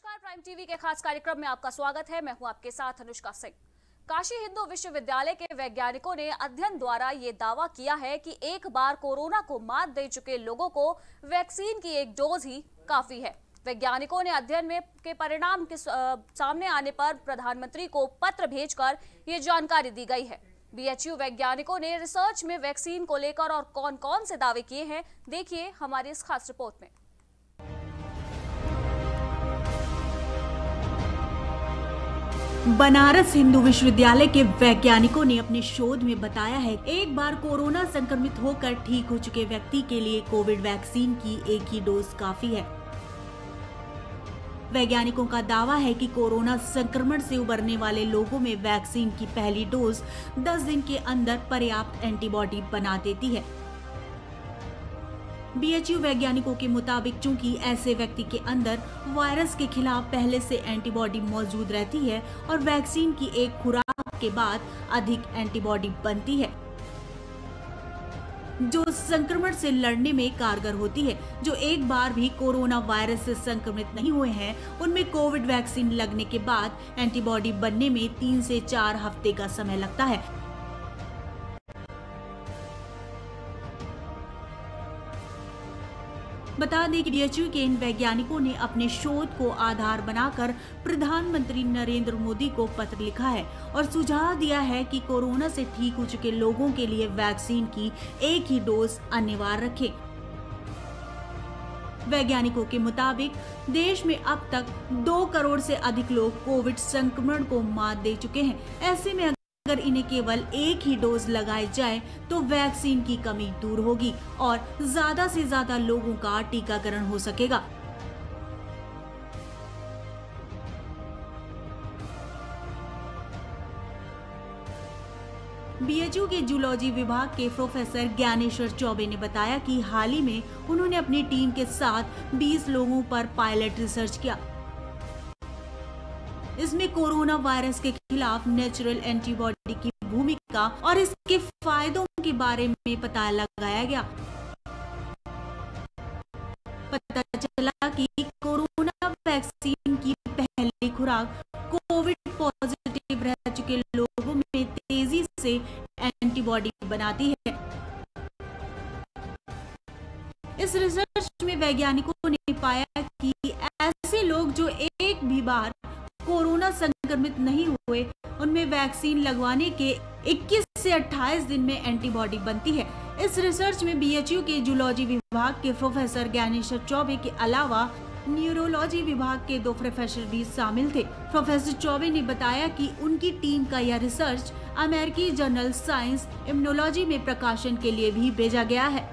नमस्कार, prime TV के खास कार्यक्रम में आपका स्वागत है। मैं हूँ आपके साथ अनुष्का सिंह। काशी हिंदू विश्वविद्यालय के वैज्ञानिकों ने अध्ययन द्वारा ये दावा किया है कि एक बार कोरोना को मात दे चुके लोगों को वैक्सीन की एक डोज ही काफ़ी है। वैज्ञानिकों ने अध्ययन में के परिणाम के सामने आने पर प्रधानमंत्री को पत्र भेजकर ये जानकारी दी गई है। बीएचयू वैज्ञानिकों ने रिसर्च में वैक्सीन को लेकर और कौन कौन से दावे किए हैं, देखिए हमारी इस खास रिपोर्ट में। बनारस हिंदू विश्वविद्यालय के वैज्ञानिकों ने अपने शोध में बताया है, एक बार कोरोना संक्रमित होकर ठीक हो चुके व्यक्ति के लिए कोविड वैक्सीन की एक ही डोज काफ़ी है। वैज्ञानिकों का दावा है कि कोरोना संक्रमण से उबरने वाले लोगों में वैक्सीन की पहली डोज 10 दिन के अंदर पर्याप्त एंटीबॉडी बना देती है। बीएचयू वैज्ञानिकों के मुताबिक चूँकि ऐसे व्यक्ति के अंदर वायरस के खिलाफ पहले से एंटीबॉडी मौजूद रहती है और वैक्सीन की एक खुराक के बाद अधिक एंटीबॉडी बनती है, जो संक्रमण से लड़ने में कारगर होती है। जो एक बार भी कोरोना वायरस से संक्रमित नहीं हुए हैं, उनमें कोविड वैक्सीन लगने के बाद एंटीबॉडी बनने में तीन से चार हफ़्ते का समय लगता है। बता दें कि डीएचयू के इन वैज्ञानिकों ने अपने शोध को आधार बनाकर प्रधानमंत्री नरेंद्र मोदी को पत्र लिखा है और सुझाव दिया है कि कोरोना से ठीक हो चुके लोगों के लिए वैक्सीन की एक ही डोज अनिवार्य रखें। वैज्ञानिकों के मुताबिक, देश में अब तक दो करोड़ से अधिक लोग कोविड संक्रमण को मात दे चुके हैं। ऐसे में अगर इन्हें केवल एक ही डोज लगाए जाए तो वैक्सीन की कमी दूर होगी और ज़्यादा से ज़्यादा लोगों का टीकाकरण हो सकेगा। बीएचयू के जूलॉजी विभाग के प्रोफेसर ज्ञानेश्वर चौबे ने बताया कि हाल ही में उन्होंने अपनी टीम के साथ 20 लोगों पर पायलट रिसर्च किया। इसमें कोरोना वायरस के खिलाफ नेचुरल एंटीबॉडी की भूमिका और इसके फायदों के बारे में पता लगाया गया। पता चला कि कोरोना वैक्सीन की पहली खुराक कोविड पॉजिटिव रह चुके लोगों में तेज़ी से एंटीबॉडी बनाती है। इस रिसर्च में वैज्ञानिकों ने पाया कि ऐसे लोग जो एक भी बार कोरोना संक्रमित नहीं हुए, उनमें वैक्सीन लगवाने के 21 से 28 दिन में एंटीबॉडी बनती है। इस रिसर्च में बीएचयू के जूलॉजी विभाग के प्रोफेसर ज्ञानेश्वर चौबे के अलावा न्यूरोलॉजी विभाग के दो प्रोफेसर भी शामिल थे। प्रोफेसर चौबे ने बताया कि उनकी टीम का यह रिसर्च अमेरिकी जर्नल साइंस, इम्यूनोलॉजी में प्रकाशन के लिए भी भेजा गया है।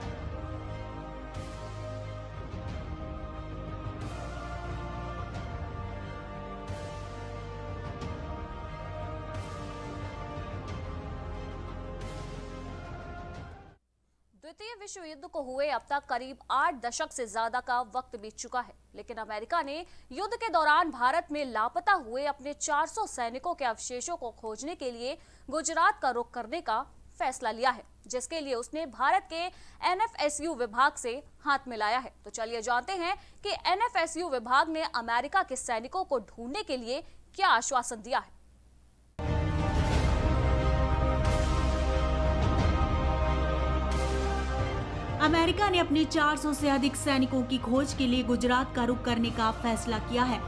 द्वितीय विश्व युद्ध को हुए अब तक करीब आठ दशक से ज़्यादा का वक्त बीत चुका है। लेकिन अमेरिका ने युद्ध के दौरान भारत में लापता हुए अपने 400 सैनिकों के अवशेषों को खोजने के लिए गुजरात का रुख करने का फैसला लिया है, जिसके लिए उसने भारत के एनएफएसयू विभाग से हाथ मिलाया है। तो चलिए जानते हैं कि एनएफएसयू विभाग ने अमेरिका के सैनिकों को ढूँढने के लिए क्या आश्वासन दिया है। अमेरिका ने अपने 400 से अधिक सैनिकों की खोज के लिए गुजरात का रुख करने का फैसला किया है।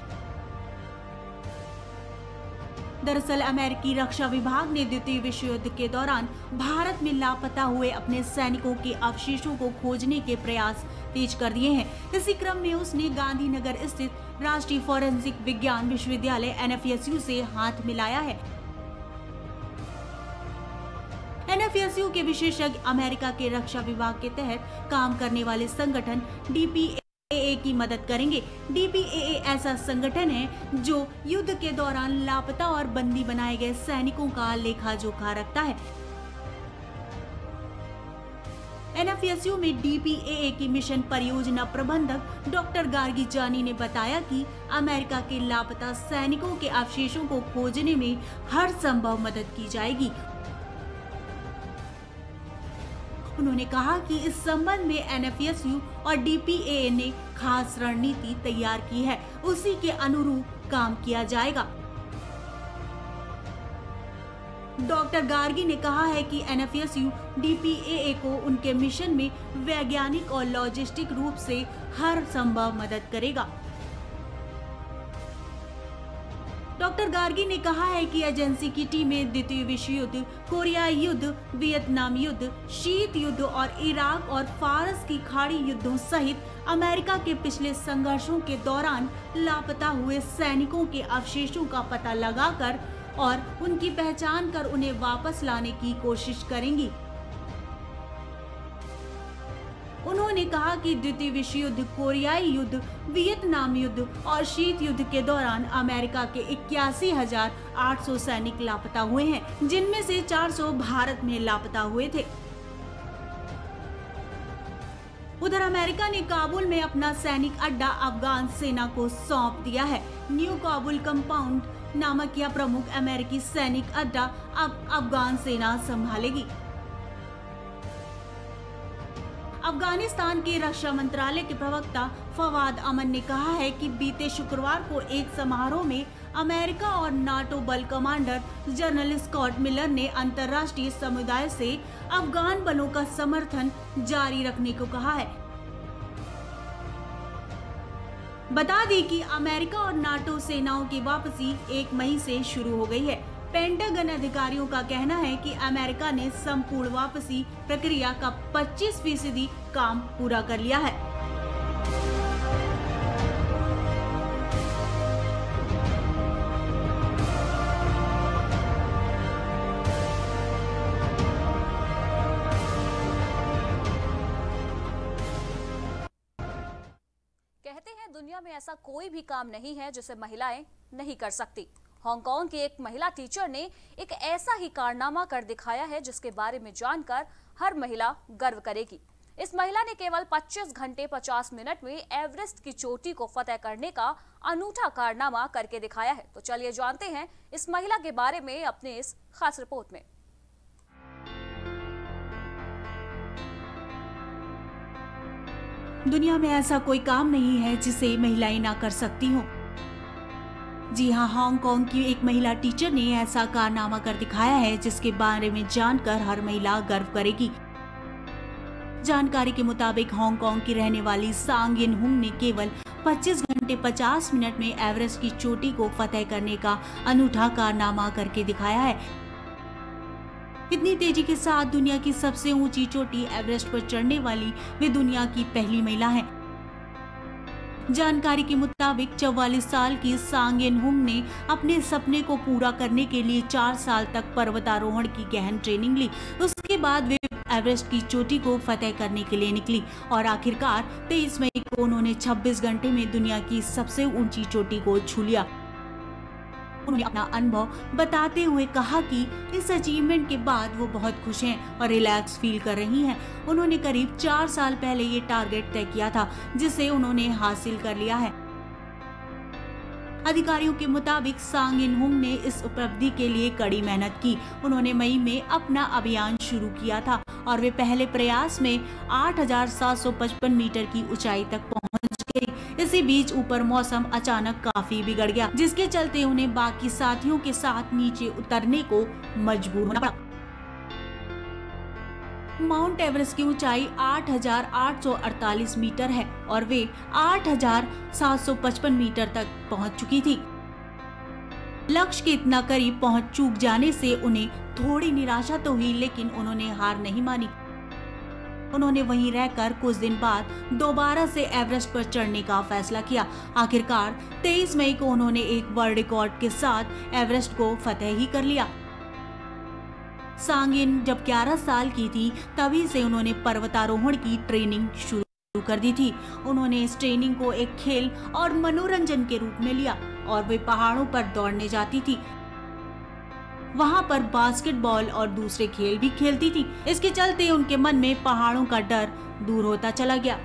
दरअसल अमेरिकी रक्षा विभाग ने द्वितीय विश्व युद्ध के दौरान भारत में लापता हुए अपने सैनिकों के अवशेषों को खोजने के प्रयास तेज कर दिए हैं। इसी क्रम में उसने गांधीनगर स्थित राष्ट्रीय फोरेंसिक विज्ञान विश्वविद्यालय एनएफएसयू से हाथ मिलाया है। एनएफएसयू के विशेषज्ञ अमेरिका के रक्षा विभाग के तहत काम करने वाले संगठन डीपीए की मदद करेंगे। डीपीए ऐसा संगठन है जो युद्ध के दौरान लापता और बंदी बनाए गए सैनिकों का लेखा जोखा रखता है। एनएफएसयू में डीपीए की मिशन परियोजना प्रबंधक डॉक्टर गार्गी जानी ने बताया कि अमेरिका के लापता सैनिकों के अवशेषों को खोजने में हर संभव मदद की जाएगी। उन्होंने कहा कि इस संबंध में एनएफएसयू और डीपीए ने खास रणनीति तैयार की है। उसी के अनुरूप काम किया जाएगा। डॉक्टर गार्गी ने कहा है कि एनएफएसयू डीपीए को उनके मिशन में वैज्ञानिक और लॉजिस्टिक रूप से हर संभव मदद करेगा। डॉक्टर गार्गी ने कहा है कि एजेंसी की टीमें द्वितीय विश्व युद्ध कोरियाई युद्ध, वियतनाम युद्ध, शीत युद्ध और इराक और फारस की खाड़ी युद्धों सहित अमेरिका के पिछले संघर्षों के दौरान लापता हुए सैनिकों के अवशेषों का पता लगाकर और उनकी पहचान कर उन्हें वापस लाने की कोशिश करेंगी। उन्होंने कहा कि द्वितीय विश्व युद्ध कोरियाई युद्ध, वियतनाम युद्ध और शीत युद्ध के दौरान अमेरिका के इक्यासी हज़ार आठ सौ सैनिक लापता हुए हैं, जिनमें से 400 भारत में लापता हुए थे। उधर अमेरिका ने काबुल में अपना सैनिक अड्डा अफगान सेना को सौंप दिया है। न्यू काबुल कंपाउंड नामक यह प्रमुख अमेरिकी सैनिक अड्डा अब अफगान सेना संभालेगी। अफ़गानिस्तान के रक्षा मंत्रालय के प्रवक्ता फवाद अमन ने कहा है कि बीते शुक्रवार को एक समारोह में अमेरिका और नाटो बल कमांडर जनरल स्कॉट मिलर ने अंतर्राष्ट्रीय समुदाय से अफगान बलों का समर्थन जारी रखने को कहा है। बता दें कि अमेरिका और नाटो सेनाओं की वापसी एक मई से शुरू हो गई है। पेंटागन अधिकारियों का कहना है कि अमेरिका ने संपूर्ण वापसी प्रक्रिया का 25 फ़ीसदी काम पूरा कर लिया है। कहते हैं, दुनिया में ऐसा कोई भी काम नहीं है जिसे महिलाएँ नहीं कर सकती। हांगकांग की एक महिला टीचर ने एक ऐसा ही कारनामा कर दिखाया है जिसके बारे में जानकर हर महिला गर्व करेगी। इस महिला ने केवल 25 घंटे 50 मिनट में एवरेस्ट की चोटी को फतेह करने का अनूठा कारनामा करके दिखाया है। तो चलिए जानते हैं इस महिला के बारे में अपने इस खास रिपोर्ट में। दुनिया में ऐसा कोई काम नहीं है जिसे महिलाएँ ना कर सकती हों। जी हाँ हांगकांग की एक महिला टीचर ने ऐसा कारनामा कर दिखाया है, जिसके बारे में जानकर हर महिला गर्व करेगी जानकारी के मुताबिक हांगकांग की रहने वाली सांग इन ने केवल 25 घंटे 50 मिनट में एवरेस्ट की चोटी को फतेह करने का अनूठा कारनामा करके दिखाया है इतनी तेज़ी के साथ दुनिया की सबसे ऊँची चोटी एवरेस्ट पर चढ़ने वाली वे दुनिया की पहली महिला हैं। जानकारी के मुताबिक 44 साल की सांग इन हुंग ने अपने सपने को पूरा करने के लिए चार साल तक पर्वतारोहण की गहन ट्रेनिंग ली। उसके बाद वे एवरेस्ट की चोटी को फतेह करने के लिए निकली और आखिरकार 23 मई को उन्होंने 26 घंटे में दुनिया की सबसे ऊँची चोटी को छू लिया। उन्होंने अपना अनुभव बताते हुए कहा कि इस अचीवमेंट के बाद वो बहुत खुश हैं और रिलैक्स फील कर रही हैं। उन्होंने करीब चार साल पहले ये टारगेट तय किया था जिसे उन्होंने हासिल कर लिया है। अधिकारियों के मुताबिक सांग इन ने इस उपलब्धि के लिए कड़ी मेहनत की। उन्होंने मई में अपना अभियान शुरू किया था और वे पहले प्रयास में 8,755 मीटर की ऊंचाई तक पहुँच। इसी बीच ऊपर मौसम अचानक काफ़ी बिगड़ गया जिसके चलते उन्हें बाकी साथियों के साथ नीचे उतरने को मजबूर होना पड़ा। माउंट एवरेस्ट की ऊंचाई 8,848 मीटर है और वे 8,755 मीटर तक पहुँच चुकी थी। लक्ष्य के इतना करीब पहुँच चूक जाने से उन्हें थोड़ी निराशा तो हुई लेकिन उन्होंने हार नहीं मानी। उन्होंने वहीं रहकर कुछ दिन बाद दोबारा से एवरेस्ट पर चढ़ने का फैसला किया। आखिरकार 23 मई को उन्होंने एक वर्ल्ड रिकॉर्ड के साथ एवरेस्ट को फतेह ही कर लिया। सांगिन जब 11 साल की थी, तभी से उन्होंने पर्वतारोहण की ट्रेनिंग शुरू कर दी थी। उन्होंने इस ट्रेनिंग को एक खेल और मनोरंजन के रूप में लिया और वे पहाड़ों पर दौड़ने जाती थी। वहाँ पर बास्केटबॉल और दूसरे खेल भी खेलती थी। इसके चलते उनके मन में पहाड़ों का डर दूर होता चला गया।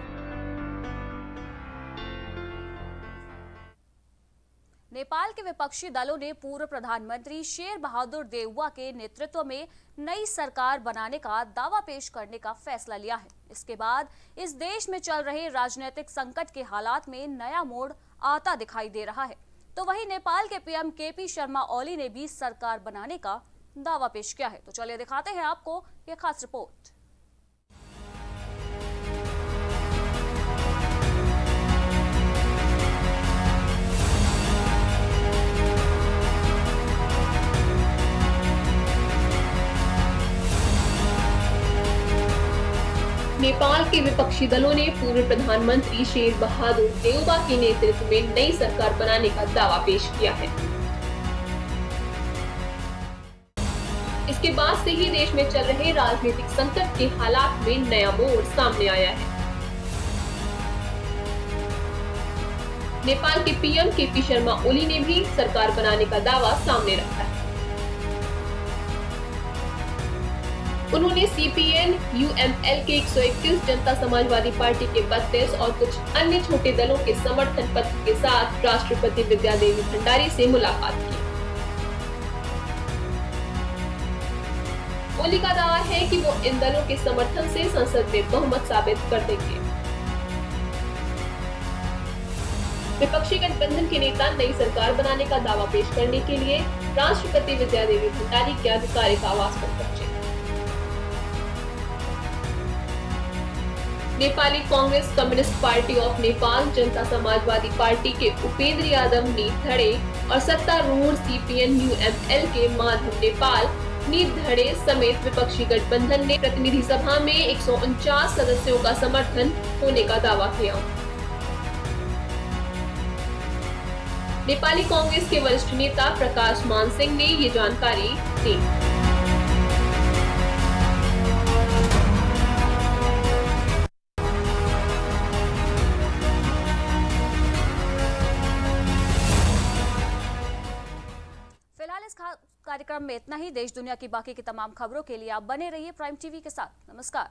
नेपाल के विपक्षी दलों ने पूर्व प्रधानमंत्री शेर बहादुर देउवा के नेतृत्व में नई सरकार बनाने का दावा पेश करने का फैसला लिया है। इसके बाद इस देश में चल रहे राजनीतिक संकट के हालात में नया मोड़ आता दिखाई दे रहा है। तो वही नेपाल के पीएम केपी शर्मा ओली ने भी सरकार बनाने का दावा पेश किया है। तो चलिए दिखाते हैं आपको यह खास रिपोर्ट। नेपाल के विपक्षी दलों ने पूर्व प्रधानमंत्री शेर बहादुर देउबा के नेतृत्व में नई सरकार बनाने का दावा पेश किया है। इसके बाद से ही देश में चल रहे राजनीतिक संकट के हालात में नया मोड़ सामने आया है। नेपाल के पीएम के पी शर्मा ओली ने भी सरकार बनाने का दावा सामने रखा उन्होंने सीपीएन यूएमएल के 121 जनता समाजवादी पार्टी के 32 और कुछ अन्य छोटे दलों के समर्थन पत्र के साथ राष्ट्रपति विद्या देवी भंडारी से मुलाकात की। ओली का दावा है कि वो इन दलों के समर्थन से संसद में बहुमत साबित कर देंगे। विपक्षी गठबंधन के नेता नई सरकार बनाने का दावा पेश करने के लिए राष्ट्रपति विद्या देवी भंडारी के आधिकारिक आवास पर Nepali Congress Communist Party of Nepal, Janata Samajwadi Party के उपेंद्र यादव, नीत धड़े और सत्तारूढ़ सीपीएन यूएमएल के माधव नेपाल, नीत धड़े समेत विपक्षी गठबंधन ने प्रतिनिधि सभा में एक सौ उनचास सदस्यों का समर्थन होने का दावा किया। नेपाली कांग्रेस के वरिष्ठ नेता प्रकाश मान सिंह ने ये जानकारी दी। कार्यक्रम में इतना ही। देश दुनिया की बाकी की तमाम खबरों के लिए आप बने रहिए प्राइम टीवी के साथ। नमस्कार।